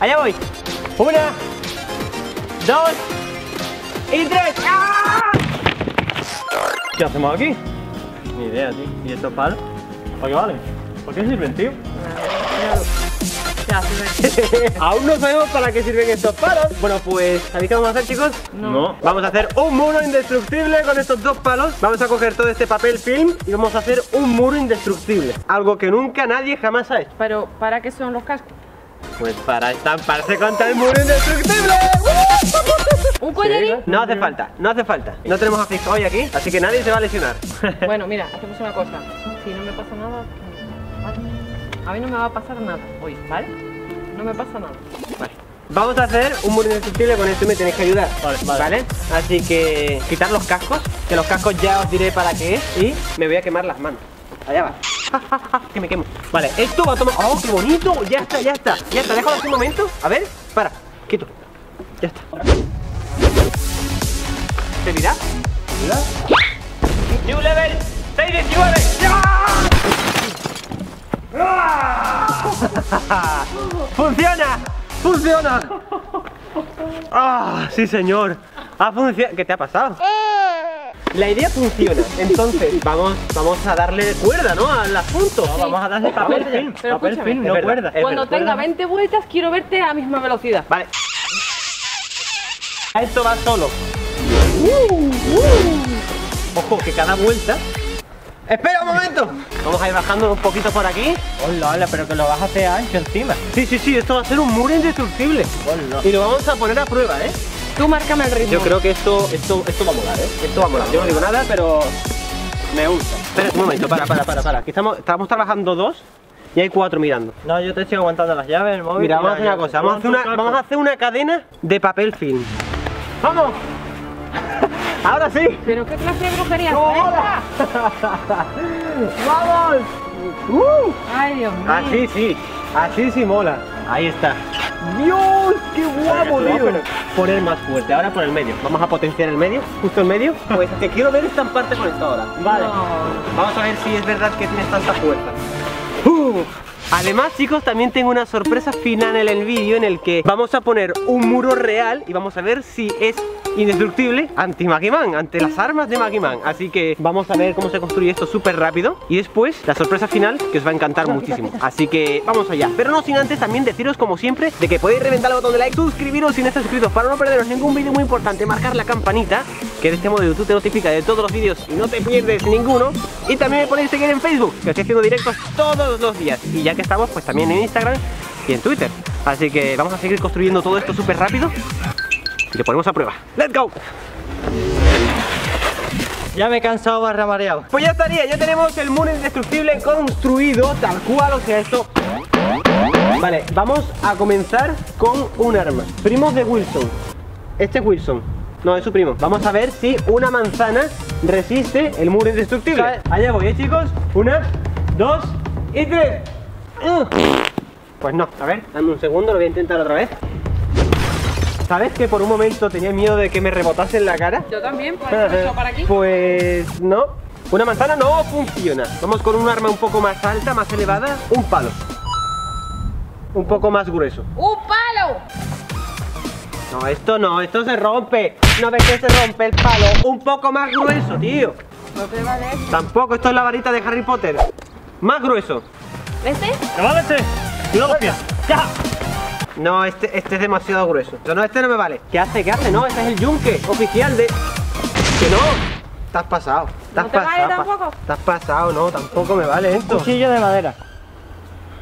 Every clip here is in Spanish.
Allá voy. Una, dos y tres. ¡Ah! ¿Qué hacemos aquí? Ni idea, tío. ¿Y estos palos? ¿Para qué valen? ¿Por qué sirven, tío? Ya. Aún no sabemos para qué sirven estos palos. Bueno, pues, ¿sabéis qué vamos a hacer, chicos? No. Vamos a hacer un muro indestructible con estos dos palos. Vamos a coger todo este papel film y vamos a hacer un muro indestructible. Algo que nunca nadie jamás ha hecho. Pero, ¿para qué son los cascos? Pues para estamparse contra el muro indestructible. ¿Un collarín? No hace falta, no hace falta. No tenemos a hoy aquí, así que nadie se va a lesionar. Bueno, mira, hacemos una cosa. Si no me pasa nada, ¿vale? A mí no me va a pasar nada hoy, ¿vale? No me pasa nada. Vale. Vamos a hacer un muro indestructible con esto y me tenéis que ayudar. Vale, vale. Así que quitar los cascos, que los cascos ya os diré para qué es. Y me voy a quemar las manos. Allá va. Que me quemo. Vale, esto va a tomar. ¡Oh, qué bonito! Ya está, ya está. Ya está, déjalo un momento. A ver, para, quieto. Ya está. ¿Te mira? Mira. New level 619. ¡Ya! ¡Ah! ¡Funciona! ¡Funciona! ¡Ah! sí, señor. Ha funcionado. ¿Qué te ha pasado? La idea funciona, entonces vamos, vamos a darle cuerda, ¿no? Al asunto. Vamos a darle papel film. Pero Papel film, no cuerda. Cuando verdad. tenga 20 vueltas, quiero verte a la misma velocidad. Vale. Esto va solo. Ojo, que cada vuelta. ¡Espera un momento! Vamos a ir bajando un poquito por aquí. Hola, hola, pero que lo vas a hacer ancho encima. Sí, sí, sí, esto va a ser un muro indestructible. Hola. Y lo vamos a poner a prueba, ¿eh? Tú márcame el ritmo. Yo creo que esto, esto, esto va a molar, ¿eh? Esto va a molar. Yo no digo nada, pero me gusta. Espera un momento, para, para, para, para. Aquí estamos, estamos trabajando dos y hay cuatro mirando. No, yo te estoy aguantando las llaves, el móvil. Mira, vamos a hacer una cosa. Vamos a hacer una, vamos a hacer una cadena de papel film. ¡Vamos! ¡Ahora sí! ¿Pero qué clase de brujería esta? ¡Vamos! ¡Uh! Ay, Dios mío. Así sí, así sí mola. Ahí está. ¡Dios! ¡Qué guapo, tío! poner- más fuerte, ahora por el medio. Vamos a potenciar el medio, justo el medio. Pues te quiero ver esta parte con esto ahora. Vale. No. Vamos a ver si es verdad que tienes tanta fuerza. Uh. Además, chicos, también tengo una sorpresa final en el vídeo en el que vamos a poner un muro real y vamos a ver si es indestructible anti Man, ante las armas de Man. Así que vamos a ver cómo se construye esto súper rápido y después la sorpresa final que os va a encantar muchísimo. Así que vamos allá. Pero no sin antes también deciros como siempre de que podéis reventar el botón de like, suscribiros si no estáis suscritos para no perderos ningún vídeo muy importante, marcar la campanita que de este modo YouTube te notifica de todos los vídeos y no te pierdes ninguno. Y también me podéis seguir en Facebook, que estoy haciendo directos todos los días. Y ya que estamos, pues también en Instagram y en Twitter. Así que vamos a seguir construyendo todo esto súper rápido y lo ponemos a prueba. ¡Let's go! Ya me he cansado barra mareado. Pues ya estaría, ya tenemos el muro indestructible construido, tal cual, o sea, esto... Vale, vamos a comenzar con un arma. Primo de Wilson. Este es Wilson. No, es su primo. Vamos a ver si una manzana resiste el muro indestructible. ¿Sabes? Allá voy, ¿eh, chicos? Una, dos y tres. Uh. Pues no, a ver, dame un segundo, lo voy a intentar otra vez. ¿Sabes que por un momento tenía miedo de que me rebotase en la cara? Yo también, por eso para aquí. Pues no. Una manzana no funciona. Vamos con un arma un poco más alta, más elevada. Un palo. Un poco más grueso. ¡Un palo! No, esto no, esto se rompe. ¿No ves que se rompe el palo? Un poco más grueso, tío. No te vale Tampoco, esto es la varita de Harry Potter. Más grueso. ¿Este? ¡Que vale este! ¡Ya! No, este, este es demasiado grueso. No, no, este no me vale. ¿Qué hace? ¿Qué hace? No, este es el yunque oficial de. Que no. Estás pasado. Estás ¿No te vale pasado. pa- tampoco? Estás pasado, no, tampoco me vale esto. Cuchillo de madera.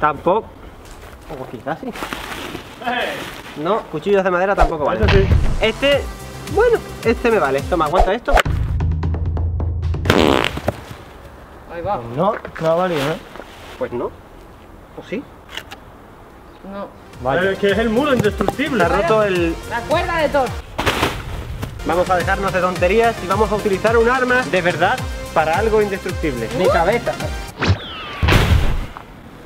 Tampoco. O quizás sí. No, cuchillos de madera tampoco vale. Eso sí. Este, bueno, este me vale. Toma, aguanta esto. Ahí va. No, no ha valido, ¿eh? Pues no. ¿O sí? No. Es que es el muro indestructible. Ha roto el. La cuerda de Thor. Vamos a dejarnos de tonterías y vamos a utilizar un arma de verdad para algo indestructible. Mi cabeza.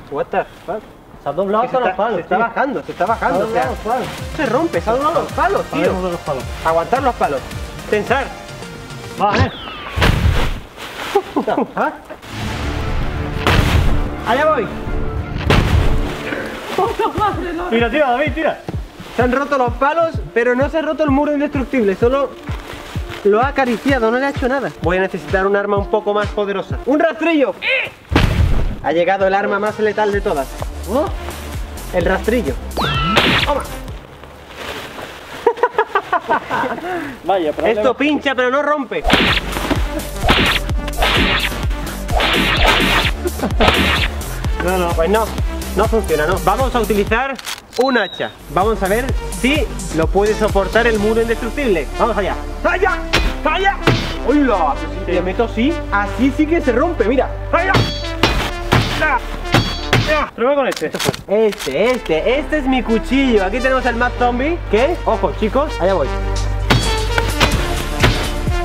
What the fuck? Se ha doblado se hasta los está, palos, se está tío. bajando, se está Se ha bajando. o sea, doblado los palos. se rompe, se ha doblado los palos, tío. los palos. Aguantar los palos. Tensar. Vale. ¿Ah? Allá voy. Tira, tira, David, tira. Se han roto los palos, pero no se ha roto el muro indestructible, solo lo ha acariciado, no le ha hecho nada. Voy a necesitar un arma un poco más poderosa. ¡Un rastrillo! Ha llegado el arma más letal de todas. ¿No? El rastrillo. Toma. Vaya, pero Esto pincha, pero no rompe. No, no. Pues no, no funciona, no. Vamos a utilizar un hacha. Vamos a ver si lo puede soportar el muro indestructible. Vamos allá. ¡Allá! ¡Allá! ¡Hola! Si le meto así, así sí que se rompe, mira. ¡Allá! Prueba con este. Este, este, este es mi cuchillo. Aquí tenemos el Mad Zombie. ¿Qué? Ojo, chicos, allá voy.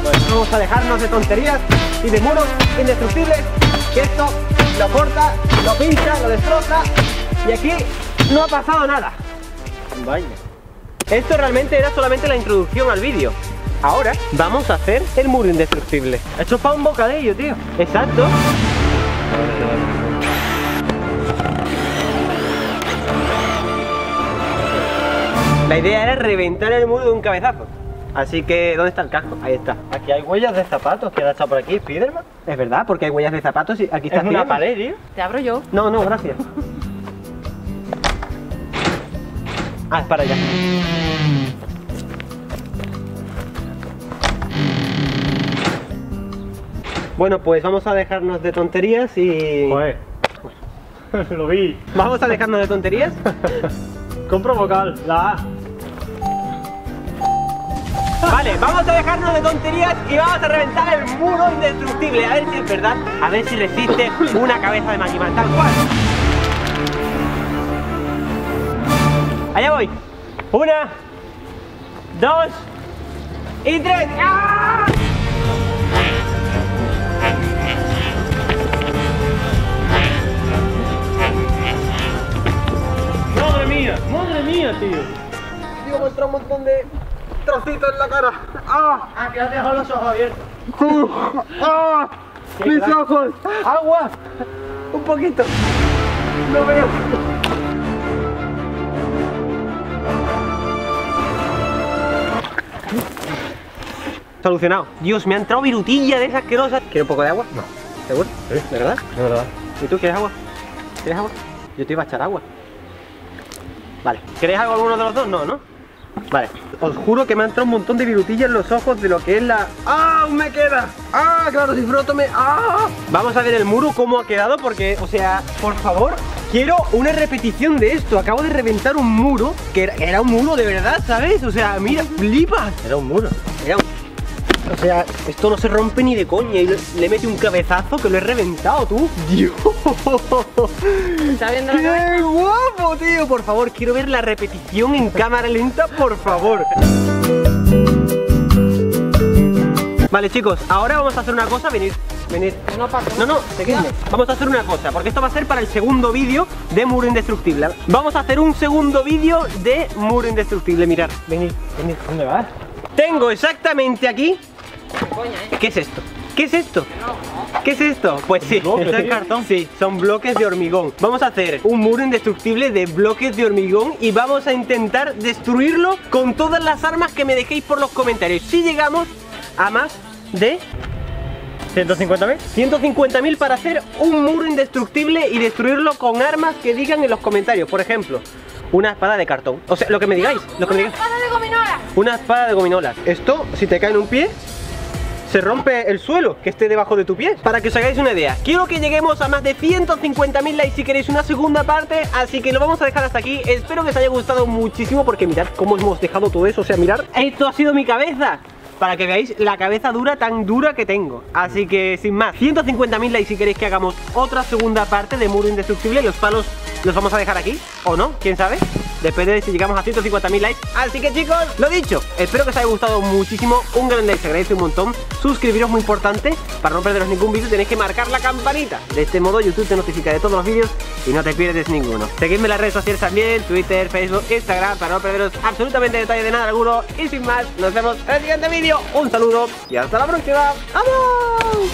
Pues vamos a dejarnos de tonterías y de muros indestructibles. Que esto lo corta, lo pincha, lo destroza. Y aquí no ha pasado nada. Vaya. Esto realmente era solamente la introducción al vídeo. Ahora vamos a hacer el muro indestructible. Esto es para un bocadillo, tío. Exacto. La idea era reventar el muro de un cabezazo. Así que, ¿dónde está el casco? Ahí está. Aquí hay huellas de zapatos que ha estado por aquí, Spiderman. Es verdad, porque hay huellas de zapatos y aquí está Es una Spiderman. pared, tío. Te abro yo. No, no, gracias. Ah, es para allá. Bueno, pues vamos a dejarnos de tonterías y... Joder. Lo vi. Vamos a dejarnos de tonterías. Compro vocal, la A. Vale, vamos a dejarnos de tonterías y vamos a reventar el muro indestructible. A ver si es verdad, a ver si resiste una cabeza de Magiman, tal cual. Allá voy. Una, dos y tres. ¡Ah! Madre mía, madre mía, tío. Tío, me entra un montón de trocitos en la cara. ¡Ah! Ah, que has dejado los ojos abiertos. ¡Ah! ¡Mis ojos! ¡Agua! Un poquito. No veo. Solucionado. Dios, me ha entrado virutilla de esas asquerosas. ¿Quieres un poco de agua? No. ¿Seguro? Sí. ¿De verdad? De verdad. ¿Y tú quieres agua? ¿Quieres agua? Yo te iba a echar agua. Vale. ¿Queréis algo alguno de los dos? No, ¿no? Vale. Os juro que me ha entrado un montón de virutillas en los ojos de lo que es la... ¡Ah! ¡Aún me queda! ¡Ah! Claro, si froto me... ¡Ah! Vamos a ver el muro cómo ha quedado porque, o sea, por favor, quiero una repetición de esto. Acabo de reventar un muro que era, era un muro de verdad, ¿sabes? O sea, mira, flipas. Era un muro. Era un- O sea, esto no se rompe ni de coña y le, le mete un cabezazo que lo he reventado, tú. Dios. ¿Está viendo la cabeza? ¡Qué guapo, tío! Por favor, quiero ver la repetición en cámara lenta, por favor. Vale, chicos, ahora vamos a hacer una cosa. Venid, venid. No, Paco. No, no, seguidme. Vamos a hacer una cosa, porque esto va a ser para el segundo vídeo de Muro Indestructible. Vamos a hacer un segundo vídeo de Muro Indestructible. Mirad, venid, venid. ¿Dónde vas? Tengo exactamente aquí. ¿Eh? ¿Qué es esto? ¿Qué es esto? ¿Qué es esto? Pues sí, Bloques, esto es tío. cartón. Sí, son bloques de hormigón. Vamos a hacer un muro indestructible de bloques de hormigón y vamos a intentar destruirlo con todas las armas que me dejéis por los comentarios. Si llegamos a más de ¿150.000? 150.000 para hacer un muro indestructible y destruirlo con armas que digan en los comentarios. Por ejemplo, una espada de cartón. O sea, lo que me digáis, lo que me ¡Una digáis. espada de gominola! Una espada de gominolas. Esto, si te cae en un pie, se rompe el suelo que esté debajo de tu pie. Para que os hagáis una idea, quiero que lleguemos a más de 150.000 likes si queréis una segunda parte. Así que lo vamos a dejar hasta aquí. Espero que os haya gustado muchísimo porque mirad cómo hemos dejado todo eso. O sea, mirad, esto ha sido mi cabeza. Para que veáis la cabeza dura tan dura que tengo Así que sin más 150.000 likes si queréis que hagamos otra segunda parte de Muro Indestructible Los palos los vamos a dejar aquí ¿O no? ¿Quién sabe? Depende de si llegamos a 150.000 likes. Así que chicos, lo dicho. Espero que os haya gustado muchísimo. Un gran like se agradece un montón. Suscribiros muy importante. Para no perderos ningún vídeo tenéis que marcar la campanita. De este modo YouTube te notifica de todos los vídeos Y no te pierdes ninguno. Seguidme en las redes sociales también. Twitter, Facebook, Instagram Para no perderos absolutamente detalle de nada alguno. Y sin más, nos vemos en el siguiente vídeo. Un saludo y hasta la próxima. ¡Vamos!